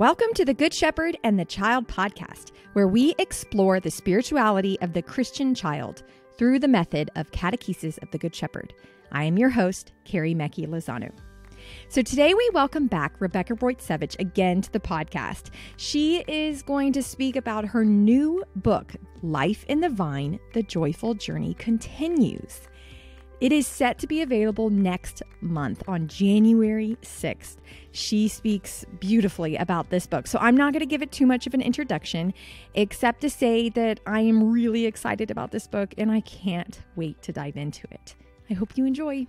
Welcome to the Good Shepherd and the Child podcast, where we explore the spirituality of the Christian child through the method of catechesis of the Good Shepherd. I am your host, Carrie Mecki Lozano. So today we welcome back Rebekah Rojcewicz again to the podcast. She is going to speak about her new book, Life in the Vine The Joyful Journey Continues. It is set to be available next month on January 6th. She speaks beautifully about this book. So I'm not going to give it too much of an introduction, except to say that I am really excited about this book and I can't wait to dive into it. I hope you enjoy.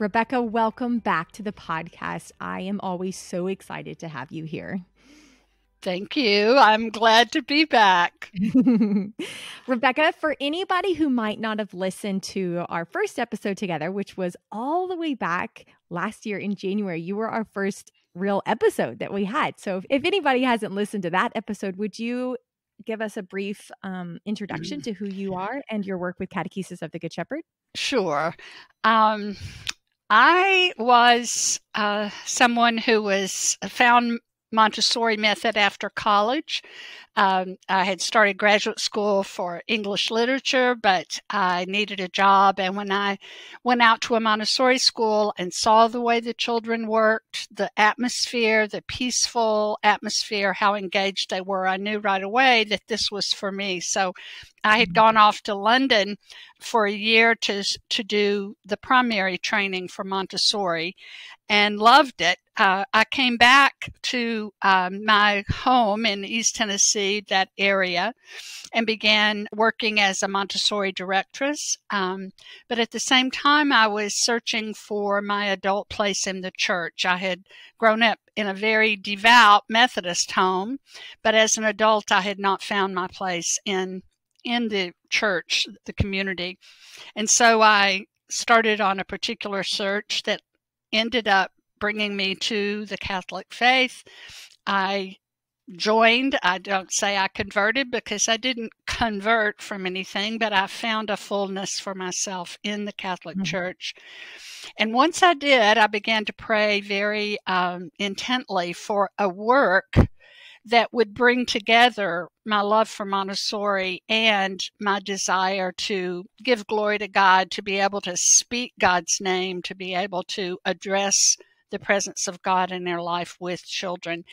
Rebekah, welcome back to the podcast. I am always so excited to have you here. Thank you. I'm glad to be back. Rebekah, for anybody who might not have listened to our first episode together, which was all the way back last year in January, you were our first real episode that we had. So if, if anybody hasn't listened to that episode, would you give us a brief um, introduction to who you are and your work with Catechesis of the Good Shepherd? Sure. Um, I was uh, someone who was found Montessori method after college. Um, I had started graduate school for English literature, but I needed a job. And when I went out to a Montessori school and saw the way the children worked, the atmosphere, the peaceful atmosphere, how engaged they were, I knew right away that this was for me. So I had gone off to London for a year to to do the primary training for Montessori, and loved it. Uh, I came back to um, my home in East Tennessee, that area, and began working as a Montessori directress. Um, but at the same time, I was searching for my adult place in the church. I had grown up in a very devout Methodist home, but as an adult, I had not found my place in in the church, the community. And so I started on a particular search that ended up bringing me to the Catholic faith. I joined. I don't say I converted because I didn't convert from anything, but I found a fullness for myself in the Catholic mm-hmm. Church. And once I did, I began to pray very um, intently for a work that would bring together my love for Montessori and my desire to give glory to God, to be able to speak God's name, to be able to address the presence of God in their life with children.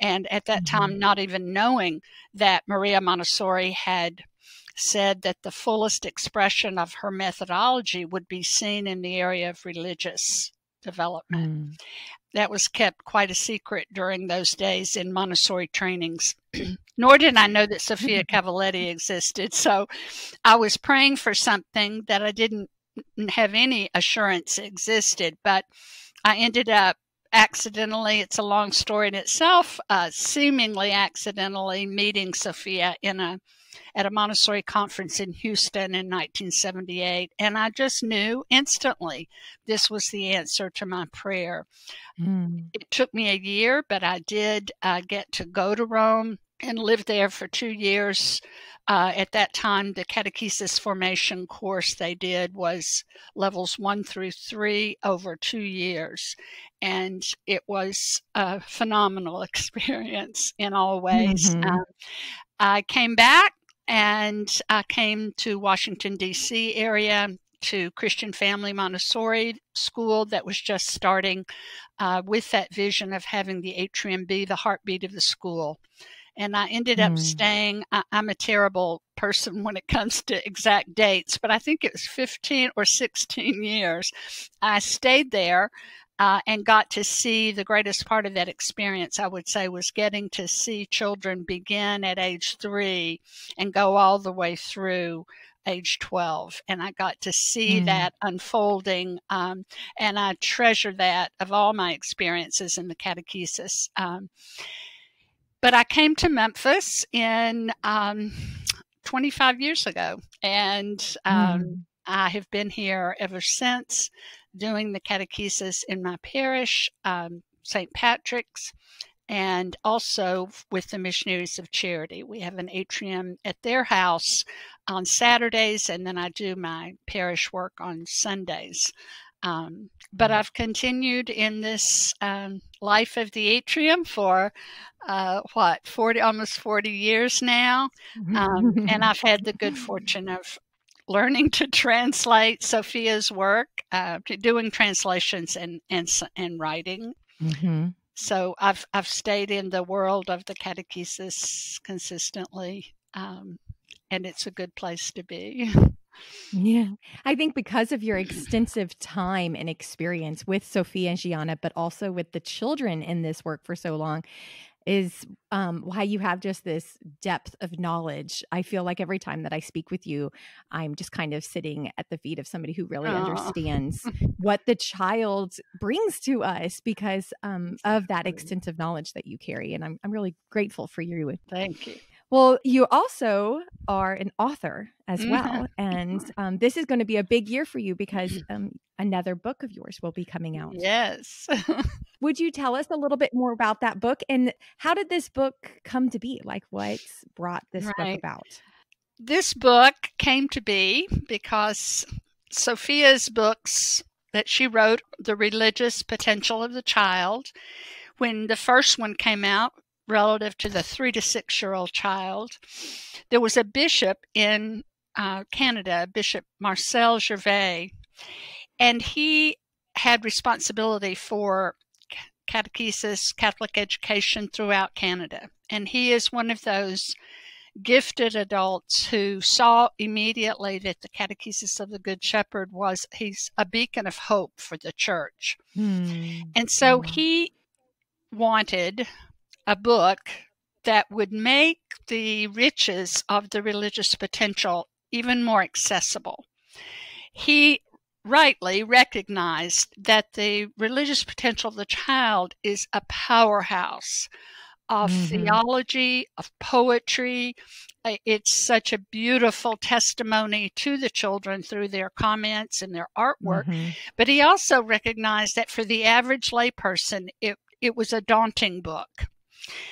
And at that mm-hmm. time, not even knowing that Maria Montessori had said that the fullest expression of her methodology would be seen in the area of religious development. Mm. That was kept quite a secret during those days in Montessori trainings. Nor did I know that Sofia Cavalletti existed. So I was praying for something that I didn't have any assurance existed, but I ended up accidentally, it's a long story in itself, uh, seemingly accidentally meeting Sofia in a at a Montessori conference in Houston in 1978. And I just knew instantly this was the answer to my prayer. Mm. It took me a year, but I did uh, get to go to Rome and lived there for two years. Uh, at that time, the catechesis formation course they did was levels one through three over two years. And it was a phenomenal experience in all ways. Mm-hmm. Um, I came back and I came to Washington, D.C. area to Christian Family Montessori School that was just starting uh, with that vision of having the atrium be the heartbeat of the school and I ended up mm. staying. I, am a terrible person when it comes to exact dates, but I think it was 15 or 16 years. I stayed there uh, and got to see the greatest part of that experience, I would say, was getting to see children begin at age three and go all the way through age 12 and i got to see mm. that unfolding um, and i treasure that of all my experiences in the catechesis um, but I came to Memphis in um, 25 years ago, and um, mm. I have been here ever since doing the catechesis in my parish, um, St. Patrick's, and also with the Missionaries of Charity. We have an atrium at their house on Saturdays, and then I do my parish work on Sundays. Um, but I've continued in this um, life of the atrium for uh, what 40 almost 40 years now. Um, and i've had the good fortune of learning to translate sofia's work uh, doing translations and and, and writing. Mm-hmm. so i've i've stayed in the world of the catechesis consistently um, and it's a good place to be Yeah. I think because of your extensive time and experience with Sofia and Gianna, but also with the children in this work for so long, is um, why you have just this depth of knowledge. I feel like every time that I speak with you, I'm just kind of sitting at the feet of somebody who really Aww. understands what the child brings to us because um, of that extensive knowledge that you carry. And I'm, I'm really grateful for you. Thank you. Well, you also are an author as mm-hmm. well. And um, this is going to be a big year for you because um, another book of yours will be coming out. Yes. Would you tell us a little bit more about that book and how did this book come to be? Like, what's brought this right. book about? This book came to be because Sofia's books that she wrote, The Religious Potential of the Child, when the first one came out, relative to the three to six year old child. There was a bishop in uh, Canada, Bishop Marcel Gervais, and he had responsibility for catechesis, Catholic education throughout Canada. And he is one of those gifted adults who saw immediately that the catechesis of the good shepherd was he's a beacon of hope for the church hmm. and so hmm. he wanted a book that would make the riches of the religious potential even more accessible. He rightly recognized that the religious potential of the child is a powerhouse of mm-hmm. theology, of poetry. It's such a beautiful testimony to the children through their comments and their artwork. Mm-hmm. But he also recognized that for the average layperson, it, it was a daunting book.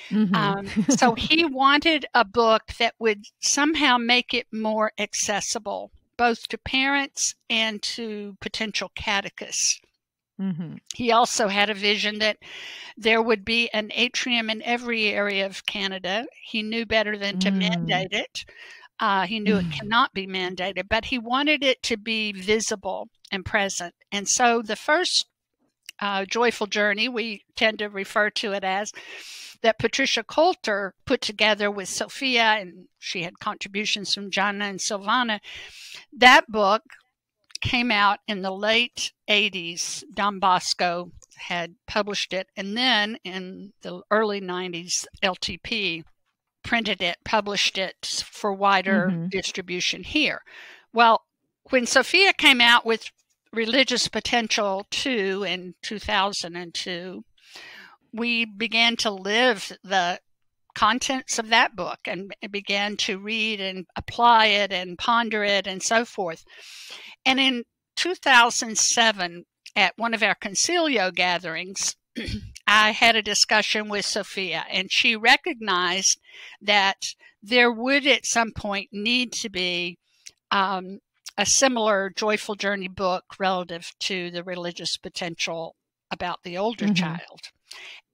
Mm-hmm. Um, so he wanted a book that would somehow make it more accessible, both to parents and to potential catechists. Mm-hmm. He also had a vision that there would be an atrium in every area of Canada. He knew better than to mm. mandate it. Uh, he knew mm. it cannot be mandated, but he wanted it to be visible and present. And so the first uh, joyful journey, we tend to refer to it as, that Patricia Coulter put together with Sofia, and she had contributions from Gianna and Silvana. That book came out in the late 80s. Don Bosco had published it, and then in the early 90s, LTP printed it, published it for wider mm-hmm. distribution here. Well, when Sofia came out with Religious Potential 2 in 2002, we began to live the contents of that book and began to read and apply it and ponder it and so forth. And in 2007, at one of our concilio gatherings, I had a discussion with Sofia, and she recognized that there would at some point need to be um, a similar Joyful Journey book relative to the religious potential about the older mm-hmm. child.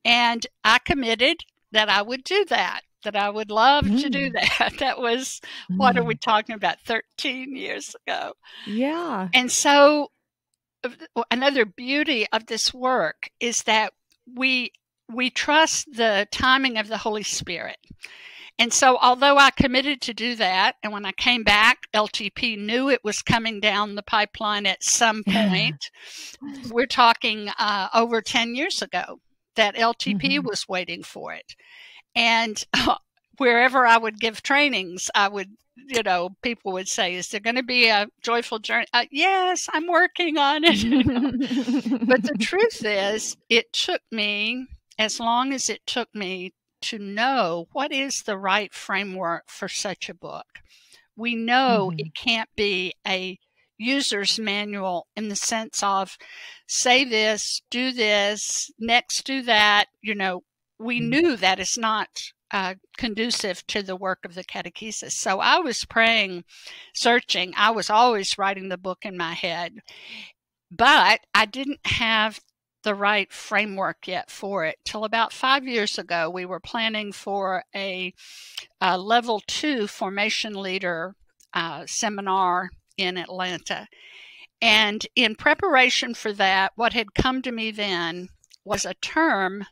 And I committed that I would do that, that I would love mm. to do mm. that. That was, mm. what are we mm. talking about, 13 years ago? Yeah. And so, uh, another beauty of this work is that we we trust the timing of the Holy Spirit. And so, although I committed to do that, and when I came back, LTP knew it was coming down the pipeline at some point. we're talking uh, over 10 years ago that LTP mm-hmm. was waiting for it. And uh, wherever I would give trainings, I would, you know, people would say, Is there going to be a joyful journey? Uh, yes, I'm working on it. but the truth is, it took me as long as it took me to know what is the right framework for such a book. We know mm-hmm. it can't be a user's manual in the sense of say this, do this, next do that. You know, we mm-hmm. knew that is not uh, conducive to the work of the catechesis. So I was praying, searching. I was always writing the book in my head. but I didn't have the right framework yet for it. Till about five years ago, we were planning for a, a level two formation leader uh, seminar in Atlanta. And in preparation for that, what had come to me then was a term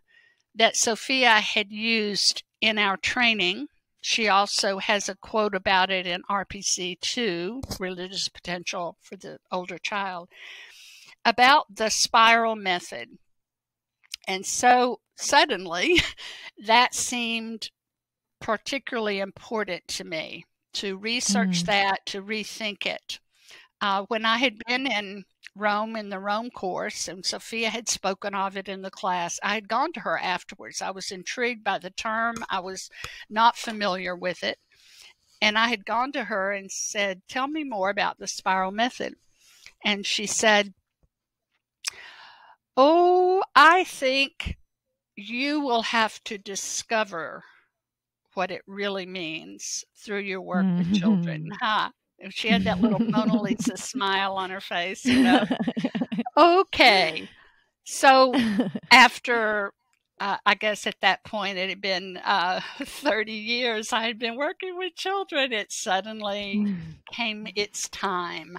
that Sofia had used in our training. She also has a quote about it in RPC 2, Religious Potential for the Older Child about the spiral method. And so suddenly that seemed particularly important to me to research mm. that, to rethink it. Uh, when I had been in Rome in the Rome course, and Sofia had spoken of it in the class, I had gone to her afterwards. I was intrigued by the term, I was not familiar with it. And I had gone to her and said, Tell me more about the spiral method. And she said, Oh, I think you will have to discover what it really means through your work mm-hmm. with children. Huh? She had that little Mona Lisa smile on her face, you know. okay. So after uh, I guess at that point it had been uh, 30 years I had been working with children. It suddenly mm. came its time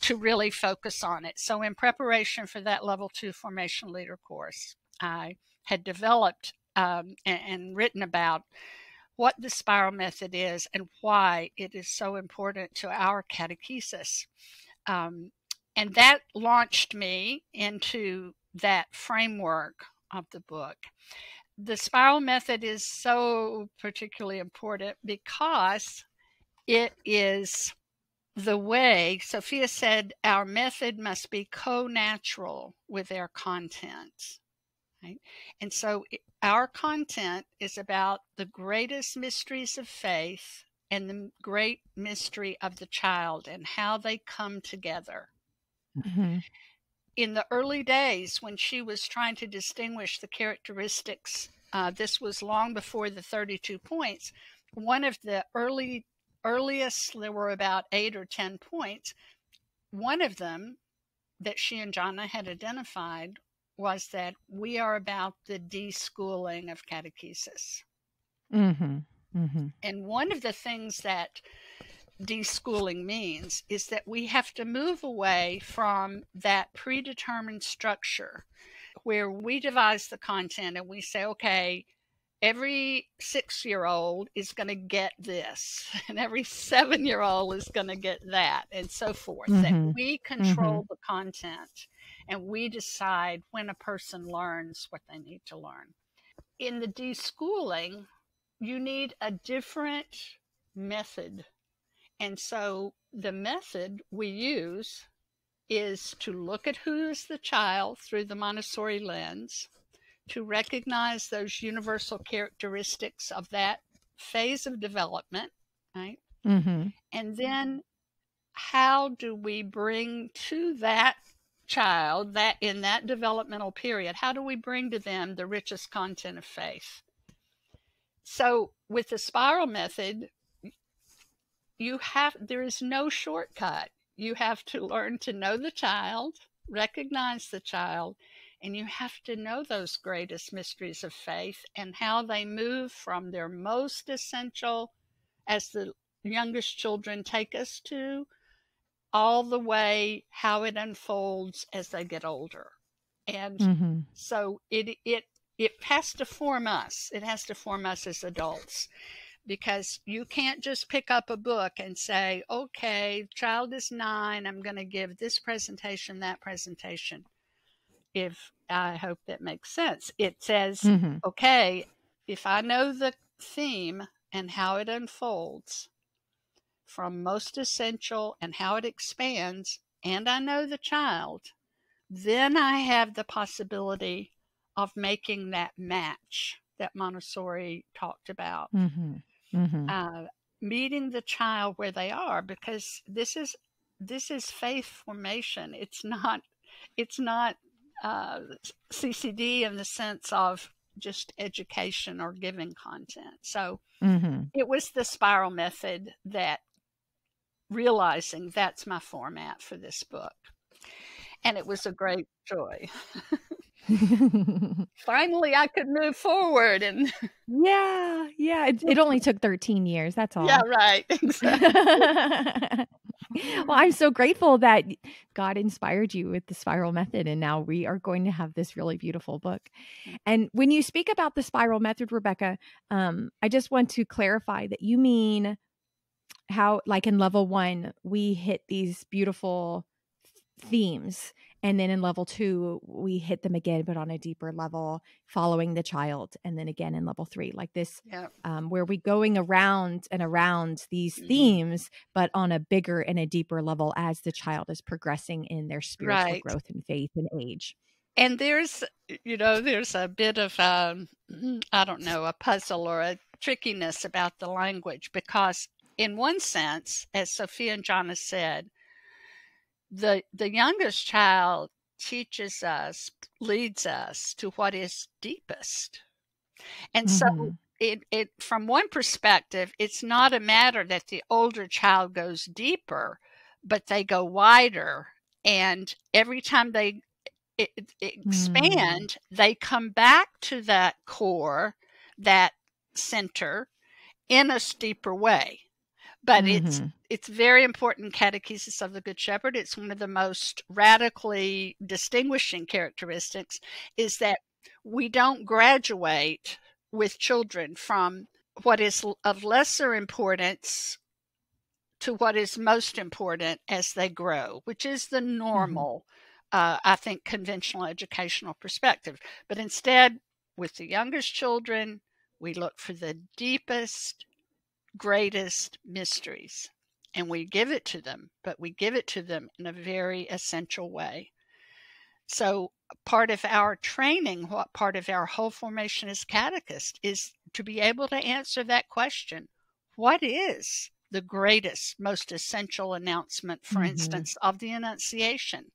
to really focus on it. So, in preparation for that level two formation leader course, I had developed um, and, and, written about what the spiral method is and why it is so important to our catechesis. Um, and that launched me into that framework of the book. The spiral method is so particularly important because it is the way, Sofia said, our method must be co natural with our content. Right? And so our content is about the greatest mysteries of faith and the great mystery of the child and how they come together. Mm-hmm. In the early days, when she was trying to distinguish the characteristics, uh, this was long before the 32 points. One of the early earliest, there were about eight or 10 points. One of them that she and Gianna had identified was that we are about the deschooling of catechesis. Mm-hmm. Mm-hmm. And one of the things that deschooling means is that we have to move away from that predetermined structure where we devise the content and we say, okay, every six year old is going to get this, and every seven year old is going to get that, and so forth. Mm-hmm. That we control mm-hmm. the content and we decide when a person learns what they need to learn. In the deschooling, you need a different method. And so the method we use is to look at who is the child through the Montessori lens to recognize those universal characteristics of that phase of development, right? Mm-hmm. And then how do we bring to that child that in that developmental period, how do we bring to them the richest content of faith? So with the spiral method, you have there is no shortcut. You have to learn to know the child, recognize the child, and you have to know those greatest mysteries of faith and how they move from their most essential, as the youngest children take us to, all the way how it unfolds as they get older. And mm-hmm. so it it it has to form us. It has to form us as adults because you can't just pick up a book and say, okay, child is nine, I'm going to give this presentation, that presentation if I hope that makes sense. It says, mm-hmm. okay, if I know the theme and how it unfolds from most essential and how it expands, and I know the child, then I have the possibility of making that match that Montessori talked about. Mm-hmm. Mm-hmm. Uh, meeting the child where they are because this is this is faith formation it's not it's not uh, CCD in the sense of just education or giving content. So mm-hmm. it was the spiral method that realizing that's my format for this book. and it was a great joy. Finally, I could move forward, and yeah, yeah. It, it only took 13 years. That's all. yeah, right, exactly. well, I'm so grateful that God inspired you with the spiral method. And now we are going to have this really beautiful book. And when you speak about the spiral method, Rebekah, um, I just want to clarify that you mean how, like in level one, we hit these beautiful themes and then in level two, we hit them again, but on a deeper level, following the child. And then again in level three, like this, yeah. um, where we going around and around these Mhm. themes, but on a bigger and a deeper level as the child is progressing in their spiritual Right. growth and faith and age. And there's, you know, there's a bit of, um, I don't know, a puzzle or a trickiness about the language because, in one sense, as Sofia and Gianna has said, the the youngest child teaches us, leads us to what is deepest, and so Mhm. it it from one perspective, it's not a matter that the older child goes deeper, but they go wider, and every time they it, it- it expand, they come back to that core, that center, in a steeper way. But it's Mhm. it's very important in catechesis of the good shepherd. It's one of the most radically distinguishing characteristics is that we don't graduate with children from what is of lesser importance to what is most important as they grow which is the normal uh, i think conventional educational perspective. But instead with the youngest children we look for the deepest greatest mysteries and we give it to them, but we give it to them in a very essential way. So, part of our training, what part of our whole formation as catechist is to be able to answer that question What is the greatest, most essential announcement, for Mhm. instance, of the Annunciation?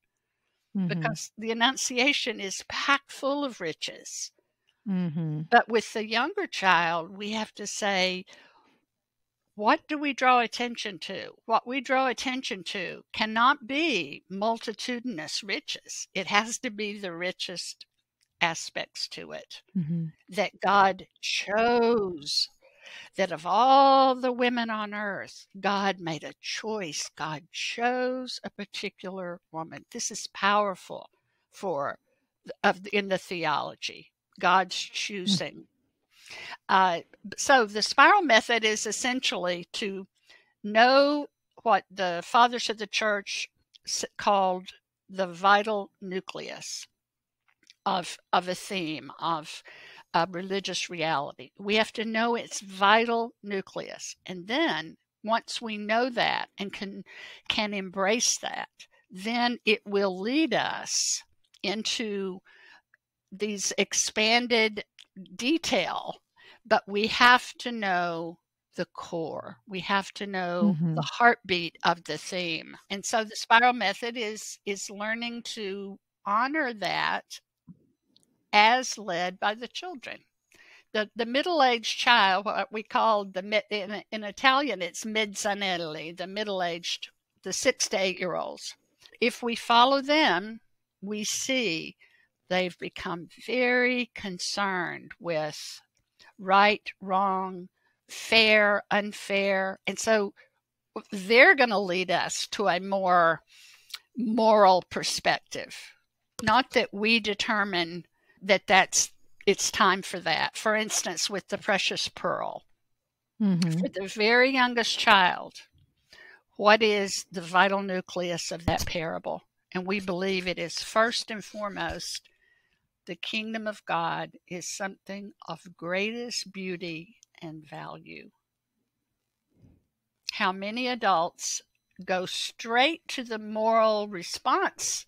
Mhm. Because the Annunciation is packed full of riches. Mhm. But with the younger child, we have to say, what do we draw attention to? What we draw attention to cannot be multitudinous riches. It has to be the richest aspects to it Mhm. that God chose. That of all the women on earth, God made a choice. God chose a particular woman. This is powerful for of in the theology. God's choosing. Uh, so the spiral method is essentially to know what the fathers of the church called the vital nucleus of of a theme of a religious reality. We have to know its vital nucleus, and then once we know that and can can embrace that, then it will lead us into these expanded detail but we have to know the core. We have to know Mhm. the heartbeat of the theme. And so the spiral method is is learning to honor that as led by the children. The the middle-aged child, what we call the in, in Italian it's mezzanelli, the middle-aged, the 6 to 8 year olds. If we follow them, we see they've become very concerned with right, wrong, fair, unfair. And so they're going to lead us to a more moral perspective. Not that we determine that that's it's time for that. For instance, with the precious pearl, Mhm. for the very youngest child, what is the vital nucleus of that parable? And we believe it is first and foremost the kingdom of God is something of greatest beauty and value. How many adults go straight to the moral response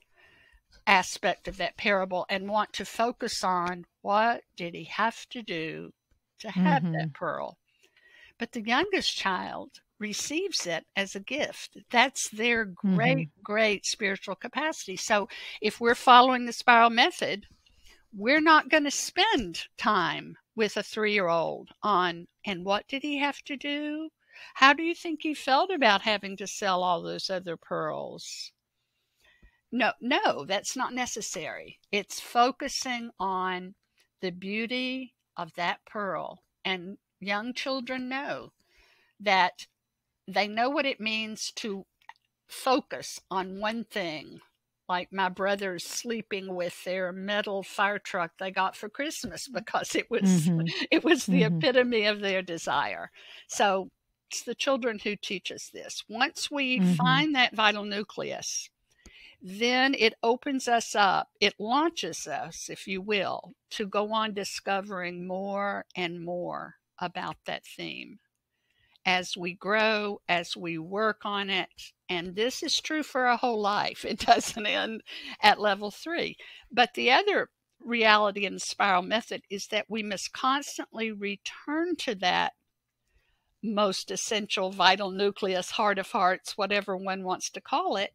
aspect of that parable and want to focus on what did he have to do to have that mm-hmm. pearl? But the youngest child receives it as a gift. That's their great, mm-hmm. great spiritual capacity. So if we're following the spiral method, we're not going to spend time with a three year old on, and what did he have to do? How do you think he felt about having to sell all those other pearls? no, no, that's not necessary. It's focusing on the beauty of that pearl. And young children know that they know what it means to focus on one thing like my brothers sleeping with their metal fire truck they got for Christmas because it was mm-hmm. it was the mm-hmm. epitome of their desire. So it's the children who teach us this. Once we mm-hmm. find that vital nucleus, then it opens us up, it launches us, if you will, to go on discovering more and more about that theme as we grow, as we work on it. And this is true for a whole life. It doesn't end at level three. But the other reality in the spiral method is that we must constantly return to that most essential vital nucleus, heart of hearts, whatever one wants to call it.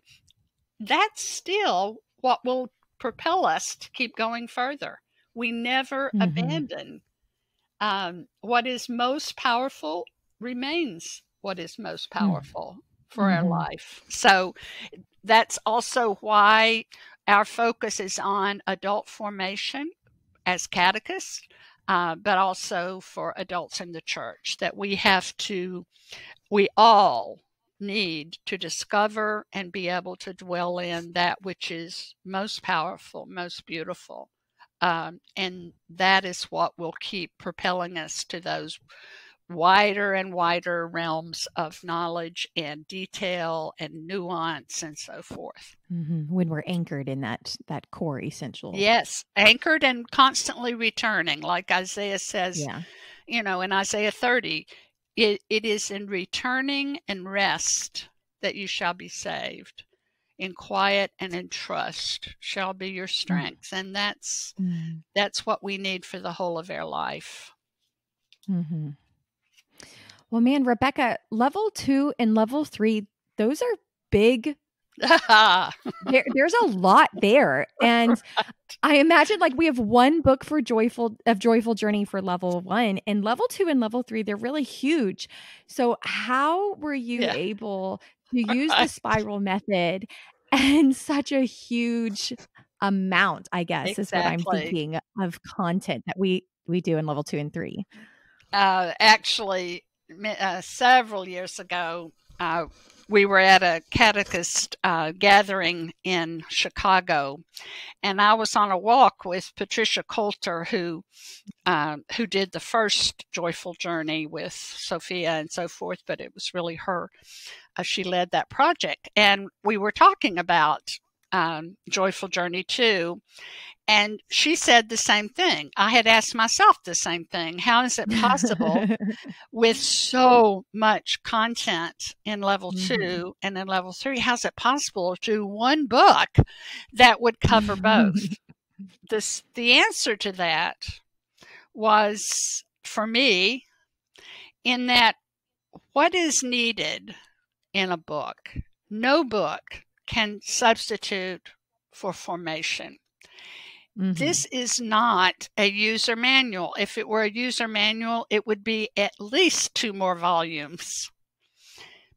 That's still what will propel us to keep going further. We never mm-hmm. abandon um, what is most powerful remains what is most hmm. powerful mm. For mm-hmm. our life. So that's also why our focus is on adult formation as catechists, uh, but also for adults in the church, that we have to, we all need to discover and be able to dwell in that which is most powerful, most beautiful. Um, and that is what will keep propelling us to those wider and wider realms of knowledge and detail and nuance and so forth mm-hmm. when we're anchored in that that core essential yes anchored and constantly returning like isaiah says yeah. you know in isaiah 30 it, it is in returning and rest that you shall be saved in quiet and in trust shall be your mm. strength and that's mm-hmm. that's what we need for the whole of our life mm-hmm. Well, man, Rebekah, level two and level three, those are big. there, there's a lot there. And right. I imagine like we have one book for joyful of joyful journey for level one and level two and level three, they're really huge. So how were you yeah. able to use right. the spiral method and such a huge amount, I guess, exactly. is what I'm thinking of content that we we do in level two and three? Uh, actually, uh, several years ago, uh, we were at a catechist uh, gathering in Chicago, and I was on a walk with Patricia Coulter, who uh, who did the first Joyful Journey with Sofia and so forth. But it was really her; uh, she led that project, and we were talking about um, Joyful Journey too, and she said the same thing. I had asked myself the same thing. How is it possible with so much content in level mm-hmm. two and in level three? How's it possible to do one book that would cover both? this, the answer to that was for me in that what is needed in a book? No book can substitute for formation. Mm-hmm. This is not a user manual. If it were a user manual, it would be at least two more volumes.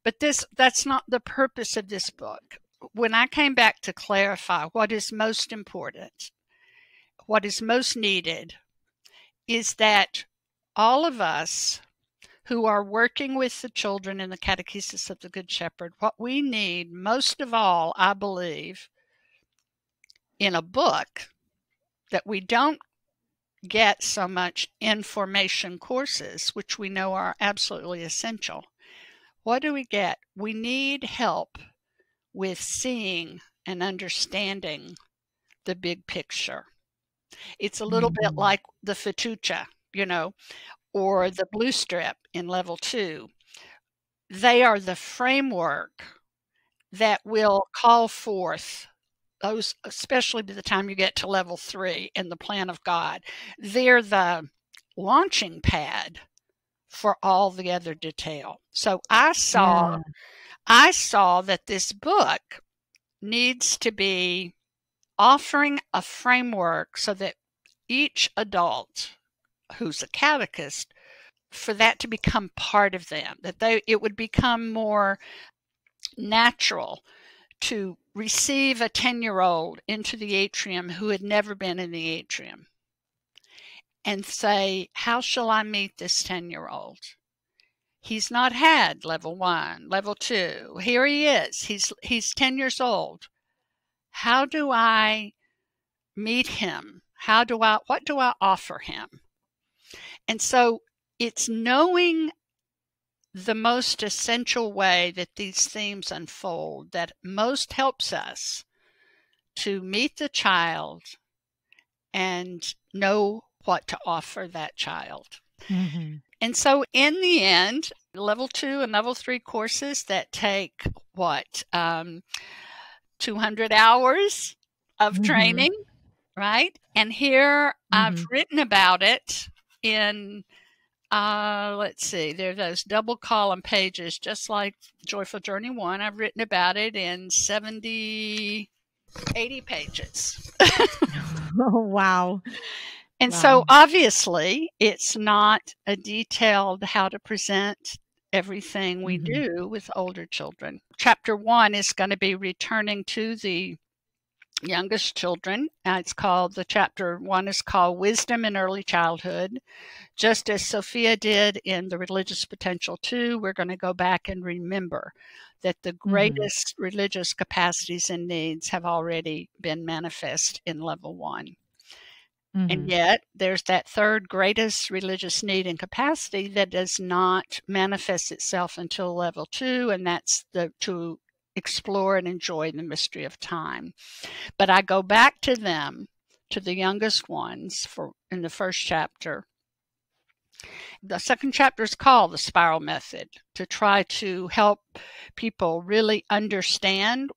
But this that's not the purpose of this book. When I came back to clarify what is most important, what is most needed is that all of us who are working with the children in the catechesis of the Good Shepherd, what we need most of all, I believe, in a book that we don't get so much information courses, which we know are absolutely essential. What do we get? We need help with seeing and understanding the big picture. It's a little mm-hmm. bit like the fettuccia, you know, or the blue strip in level two. They are the framework that will call forth those, especially by the time you get to level three in the plan of God, they're the launching pad for all the other detail. So I saw, yeah. I saw that this book needs to be offering a framework so that each adult who's a catechist for that to become part of them that they it would become more natural to receive a 10 year old into the atrium who had never been in the atrium and say, How shall I meet this 10 year old? He's not had level one, level two. Here he is. He's he's 10 years old. How do I meet him? How do I what do I offer him? And so it's knowing the most essential way that these themes unfold that most helps us to meet the child and know what to offer that child. Mm-hmm. And so, in the end, level two and level three courses that take what, um, 200 hours of mm-hmm. training, right? And here mm-hmm. I've written about it in uh, let's see, there are those double column pages, just like Joyful Journey 1. I've written about it in 70, 80 pages. oh, wow. And wow. so obviously, it's not a detailed how to present everything we mm-hmm. do with older children. Chapter one is going to be returning to the youngest children. Uh, it's called the chapter one is called Wisdom in Early Childhood. Just as Sofia did in the Religious Potential 2, we're going to go back and remember that the mm-hmm. greatest mm-hmm. religious capacities and needs have already been manifest in level one. Mm-hmm. And yet, there's that third greatest religious need and capacity that does not manifest itself until level two, and that's the to explore and enjoy the mystery of time. But I go back to them, to the youngest ones, for in the first chapter. The second chapter is called the spiral method to try to help people really understand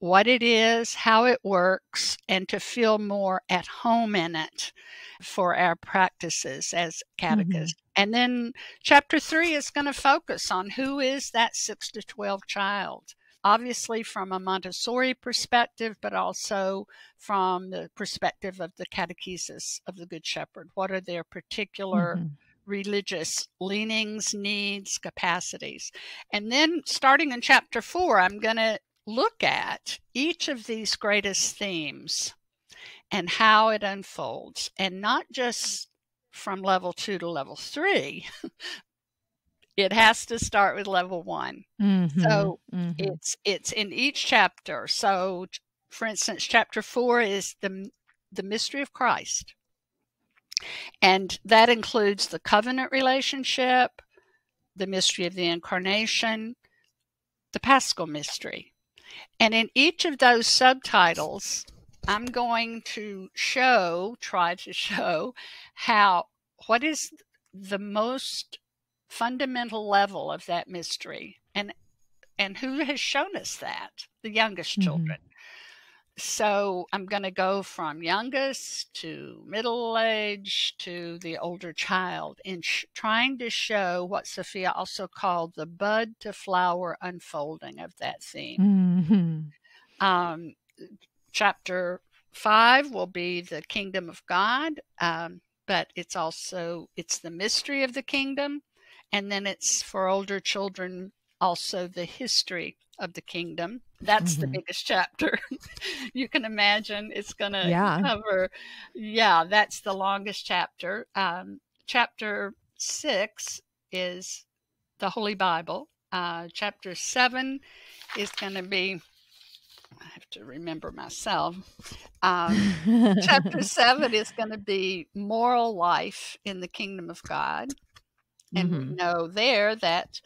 what it is, how it works, and to feel more at home in it for our practices as catechists. Mm-hmm. And then chapter three is going to focus on who is that six to 12 child obviously from a Montessori perspective, but also from the perspective of the catechesis of the Good Shepherd. What are their particular mm-hmm. religious leanings, needs, capacities? And then starting in chapter four, I'm going to look at each of these greatest themes and how it unfolds, and not just from level two to level three, it has to start with level one. Mm-hmm. So mm-hmm. it's it's in each chapter. So, for instance, chapter four is the the mystery of Christ, and that includes the covenant relationship, the mystery of the incarnation, the Paschal mystery, and in each of those subtitles, I'm going to show, try to show how what is the most fundamental level of that mystery. And and who has shown us that? The youngest mm-hmm. children. So i'm going to go from youngest to middle age to the older child in sh- trying to show what sofia also called the bud to flower unfolding of that theme. Mm-hmm. um, chapter five will be the kingdom of god um, but it's also it's the mystery of the kingdom and then it's for older children also the history of the kingdom. That's mm-hmm. the biggest chapter. you can imagine it's going to yeah. cover, yeah, that's the longest chapter. Um, chapter six is the Holy Bible. Uh, chapter seven is going to be, I have to remember myself. Um, chapter seven is going to be moral life in the kingdom of God and mm-hmm. know there that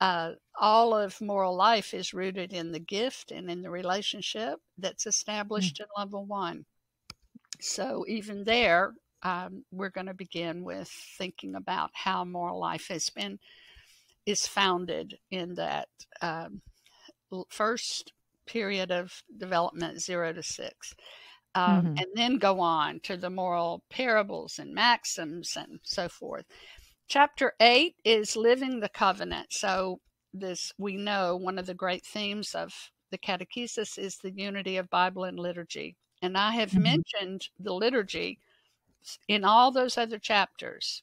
uh, all of moral life is rooted in the gift and in the relationship that's mm. established mm-hmm. in level one. So even there, um, we're going to begin with thinking about how moral life has been is founded in that um, first period of development, zero to six. Um, mm-hmm. And then go on to the moral parables and maxims and so forth. Chapter 8 is living the covenant. So this we know one of the great themes of the catechesis is the unity of Bible and liturgy. And I have mm-hmm. mentioned the liturgy in all those other chapters.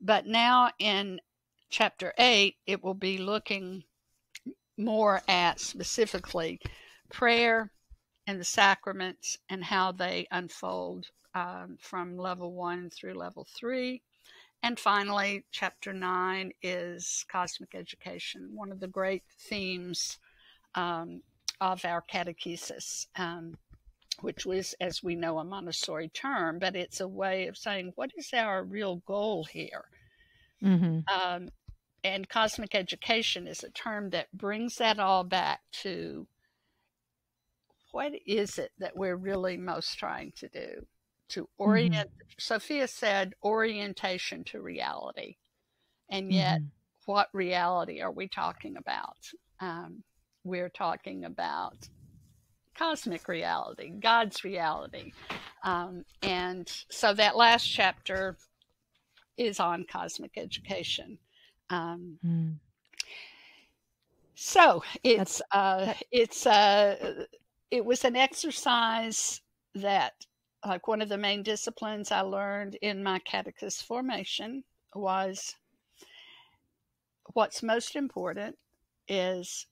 But now in chapter 8 it will be looking more at specifically prayer and the sacraments and how they unfold um, from level one through level three. And finally, chapter nine is cosmic education, one of the great themes um, of our catechesis, um, which was, as we know, a Montessori term, but it's a way of saying, what is our real goal here? Mm-hmm. Um, and cosmic education is a term that brings that all back to what is it that we're really most trying to do? To orient, mm-hmm. Sofia said, orientation to reality. And yet, mm-hmm. what reality are we talking about? Um, we're talking about cosmic reality, God's reality. Um, and so that last chapter is on cosmic education. Um, mm. So it's uh, it's uh, it was an exercise that, like one of the main disciplines I learned in my catechist formation was what's most important is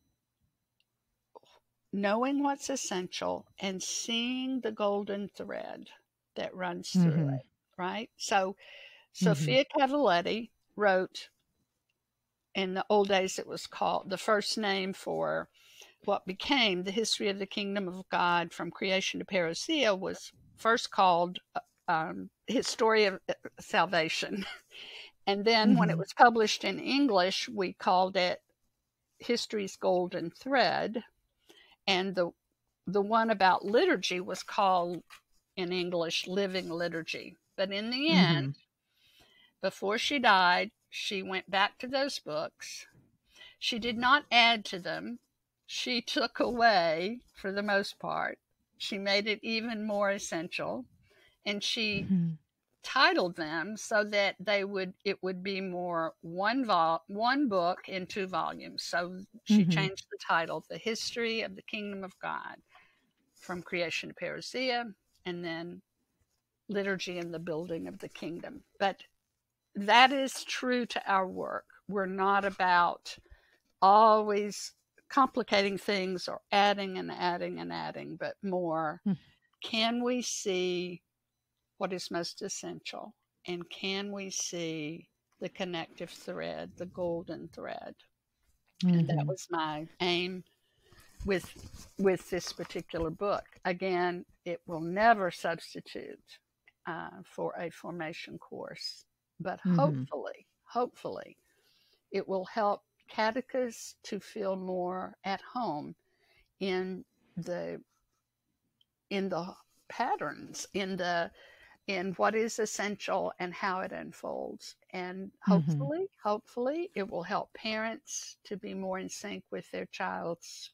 knowing what's essential and seeing the golden thread that runs through mm-hmm. it, right? So, mm-hmm. Sofia Cavalletti wrote in the old days, it was called the first name for what became the history of the kingdom of God from creation to parousia was first called uh, um, History of uh, Salvation. And then mm-hmm. when it mm-hmm. was published in English, we called it History's Golden Thread. And the the one about liturgy was called in English Living Liturgy. But in the mm-hmm. end, before she died, she went back to those books. She did not add to them she took away, for the most part, she made it even more essential, and she mm-hmm. titled them so that they would it would be more one vol one book in two volumes. So she mm-hmm. changed the title, "The History of the Kingdom of God, from Creation to Parousia," and then liturgy and the building of the kingdom. But that is true to our work. We're not about always complicating things or adding and adding and adding, but more mm. can we see what is most essential? And can we see the connective thread, the golden thread? Mm-hmm. And that mm-hmm. was my aim with with this particular book. Again, it will never substitute uh, for a formation course, but mm-hmm. hopefully, hopefully, it will help catechists to feel more at home in the in the patterns in the in what is essential and how it unfolds and mm-hmm. hopefully mm-hmm. hopefully it will help parents to be more in sync with their child's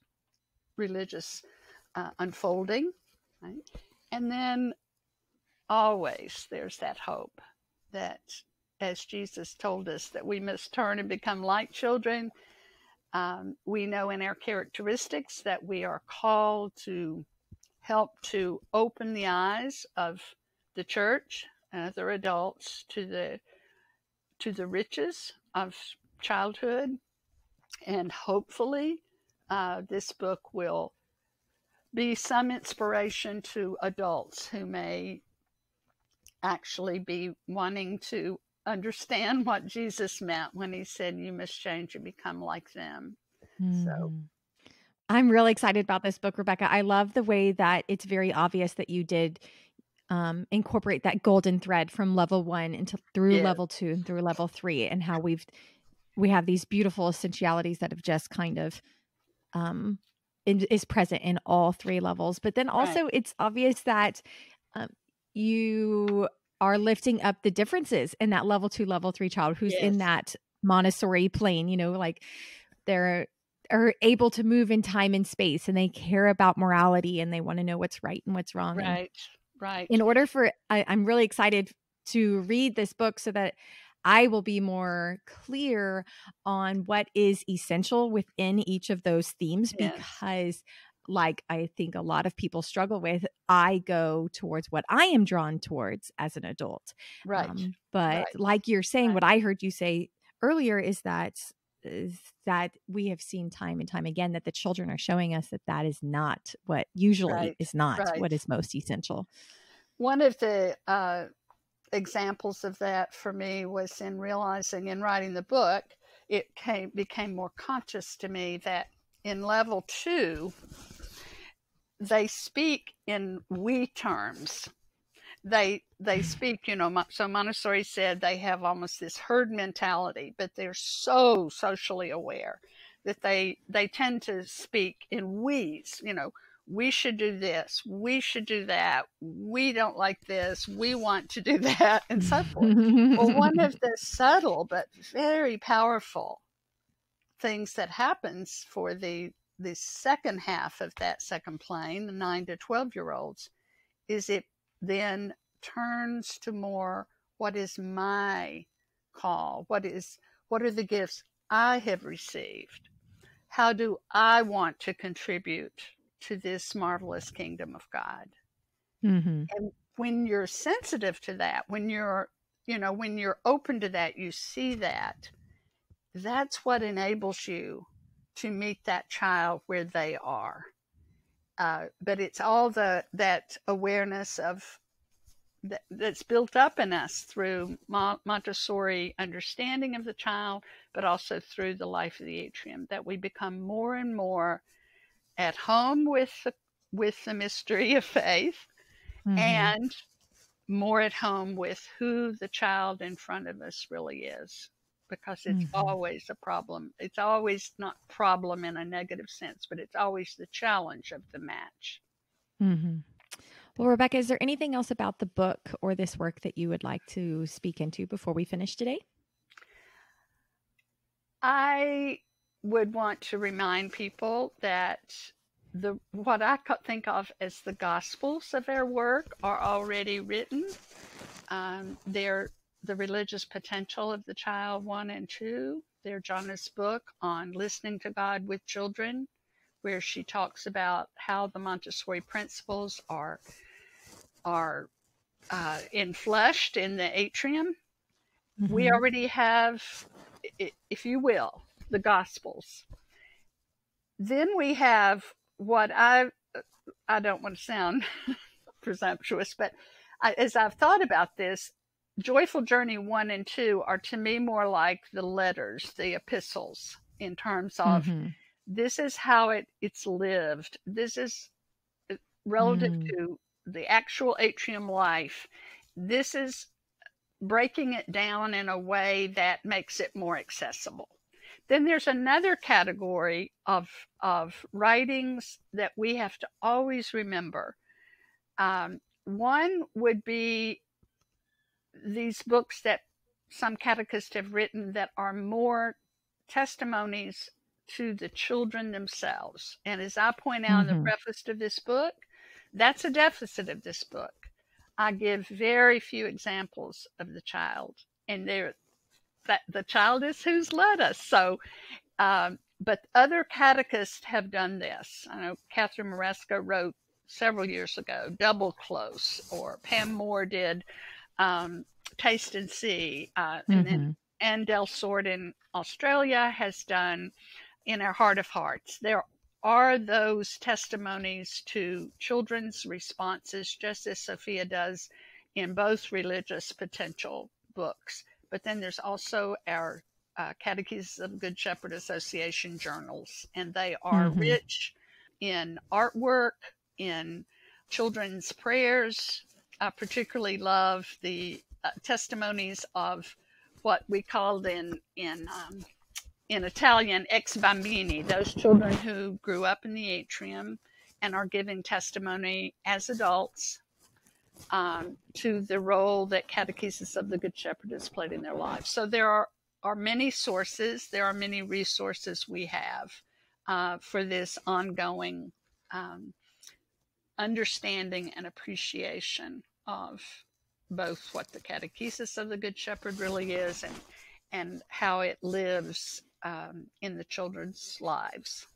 religious uh, unfolding right? and then always there's that hope that as Jesus told us, that we must turn and become like children. Um, we know in our characteristics that we are called to help to open the eyes of the church and other adults to the to the riches of childhood, and hopefully, uh, this book will be some inspiration to adults who may actually be wanting to understand what Jesus meant when he said, You must change and become like them. Mm. So hmm. I'm really excited about this book, Rebekah. I love the way that it's very obvious that you did um, incorporate that golden thread from level one into through level two and through level three, and how we've we have these beautiful essentialities that have just kind of um, is present in all three levels. But then also, right. it's obvious that um, you are lifting up the differences in that level two, level three child who's yes. in that Montessori plane, you know, like they're are able to move in time and space and they care about morality and they want to know what's right and what's wrong. Right. And right. In order for I, I'm really excited to read this book so that I will be more clear on what is essential within each of those themes yes. because like I think a lot of people struggle with, I go towards what I am drawn towards as an adult. Right. Um, but right. like you're saying, right. what I heard you say earlier is that that we have seen time and time again that the children are showing us that that is not what usually Right, is not what is most essential. One of the uh, examples of that for me was in realizing in writing the book, it came became more conscious to me that in level two, they speak in we terms. They they mm. speak, you know. So Montessori said they have almost this herd mentality, but they're so socially aware that they they tend to speak in we's. You know, we should do this, we should do that, we don't like this, we want to do that, and so forth. Well, one of the subtle but very powerful things that happens for the the second half of that second plane, the nine to twelve year olds, is it then turns to more what is my call, what is what are the gifts I have received, how do I want to contribute to this marvelous kingdom of God? Hmm and when you're sensitive to that when you're you know when you're open to that you see that that's what enables you to meet that child where they are uh, but it's all the that awareness of that, that's built up in us through Mon- Montessori understanding of the child, but also through the life of the atrium, that we become more and more at home with the, with the mystery of faith, Mhm. and more at home with who the child in front of us really is because it's Mhm. always a problem it's always not problem in a negative sense but it's always the challenge of the match hmm Well, Rebekah, is there anything else about the book or this work that you would like to speak into before we finish today? i would want to remind people that the what i think of as the gospels of our work are already written um, they're the religious potential of the child one and two they're book on listening to god with children where she talks about how the montessori principles are are uh, infleshed in the atrium we Mhm. already have if you will the gospels then we have what i i don't want to sound presumptuous but I, as i've thought about this joyful journey 1 and 2 are to me more like the letters the epistles in terms of Mhm. this is how it it's lived this is uh, relative Mm. to the actual atrium life this is breaking it down in a way that makes it more accessible then there's another category of of writings that we have to always remember um, one would be these books that some catechists have written that are more testimonies to the children themselves. And as I point out in Mhm. the preface to this book, that's a deficit of this book. I give very few examples of the child, and there, that the child is who's led us. So, um, but other catechists have done this. I know Catherine Maresca wrote several years ago, Double Close, or Pam Moore did um, Taste and See, uh, and then Mhm. Anne Del Sword in Australia has done In Our Heart of Hearts. There are those testimonies to children's responses, just as Sofia does in both religious potential books. But then there's also our uh, Catechesis of Good Shepherd Association journals, and they are Mhm. rich in artwork, in children's prayers. I particularly love the uh, testimonies of what we called in in um, in Italian ex bambini, those children who grew up in the atrium and are giving testimony as adults um, to the role that Catechesis of the Good Shepherd has played in their lives. So there are are many sources, there are many resources we have uh, for this ongoing um, understanding and appreciation of both what the catechesis of the Good Shepherd really is and and how it lives um, in the children's lives.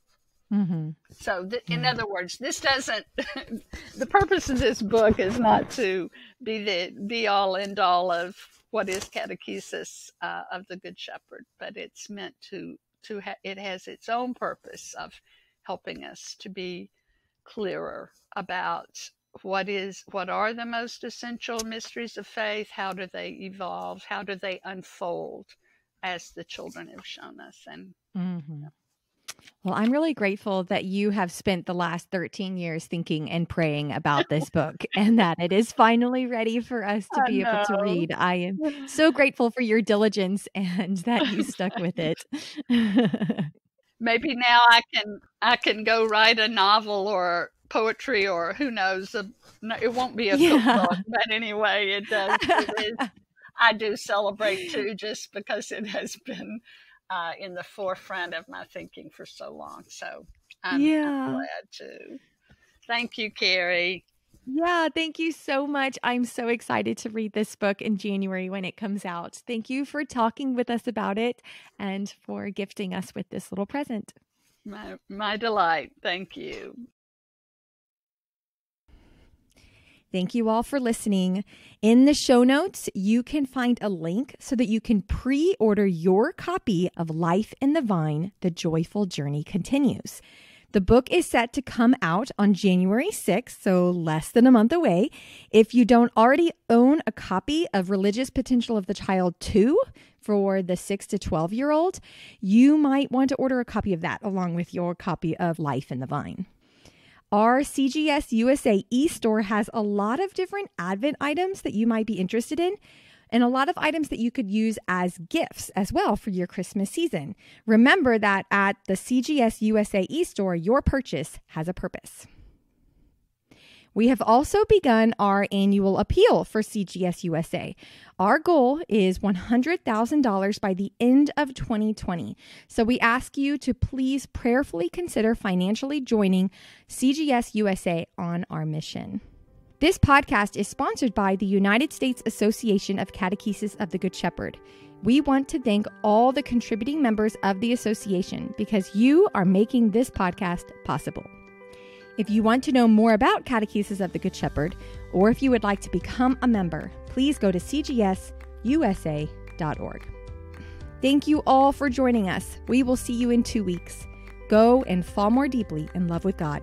Mhm. So, th- in Yeah. other words, this doesn't. the purpose of this book is not to be the be all end all of what is catechesis uh, of the Good Shepherd, but it's meant to to ha- it has its own purpose of helping us to be clearer about what is what are the most essential mysteries of faith? How do they evolve? How do they unfold as the children have shown us? And mm-hmm. well i'm really grateful that you have spent the last 13 years thinking and praying about this book and that it is finally ready for us to be able to read. I am so grateful for your diligence and that you stuck with it maybe now i can i can go write a novel or poetry or who knows a, it won't be a yeah. cookbook but anyway it does it is, i do celebrate too just because it has been uh, in the forefront of my thinking for so long so i'm, yeah. I'm glad to thank you carrie yeah, thank you so much. I'm so excited to read this book in January when it comes out. Thank you for talking with us about it and for gifting us with this little present. My my delight. Thank you. Thank you all for listening. In the show notes, you can find a link so that you can pre order your copy of Life in the Vine The Joyful Journey Continues. The book is set to come out on January 6th, so less than a month away. If you don't already own a copy of Religious Potential of the Child 2 for the 6 to 12 year old, you might want to order a copy of that along with your copy of Life in the Vine. Our CGS USA e store has a lot of different Advent items that you might be interested in, and a lot of items that you could use as gifts as well for your Christmas season. Remember that at the CGS USA e store, your purchase has a purpose. We have also begun our annual appeal for CGS USA. Our goal is $100,000 by the end of 2020. So we ask you to please prayerfully consider financially joining CGS USA on our mission. This podcast is sponsored by the United States Association of Catechesis of the Good Shepherd. We want to thank all the contributing members of the association because you are making this podcast possible. If you want to know more about Catechesis of the Good Shepherd, or if you would like to become a member, please go to cgsusa.org. Thank you all for joining us. We will see you in two weeks. Go and fall more deeply in love with God.